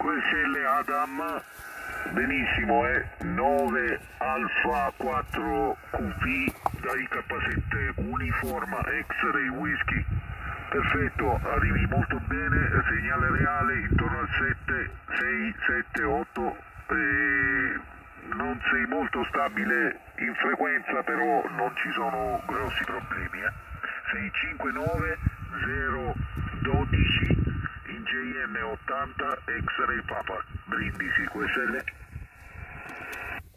QSL Adam, benissimo, è 9 Alfa 4 QV da IK7 Uniforma X-Ray Whisky. Perfetto, arrivi molto bene, segnale reale intorno al 7, 6, 7, 8. Eh, non sei molto stabile in frequenza, però non ci sono grossi problemi. Eh. 659 012 in JM80 X-Ray Papa, Brindisi, QSL.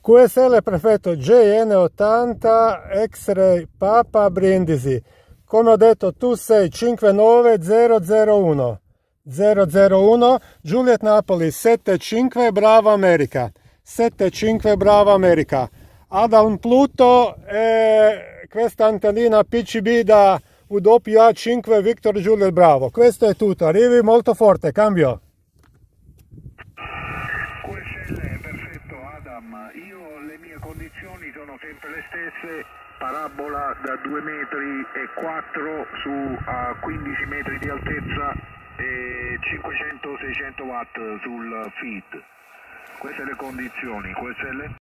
QSL prefetto JN80 X-Ray Papa Brindisi. Come ho detto tu sei 59001 001 Juliet Napoli 75 Bravo America 75 Bravo America Adam Pluto e questa antennina PCB da WA5 Victor Juliet Bravo questo è tutto arrivi molto forte cambio QSL, perfetto Adam, io le mie condizioni sono sempre le stesse, parabola da 2 metri e 4 su a 15 metri di altezza e 500-600 watt sul feed. Queste le condizioni, QSL?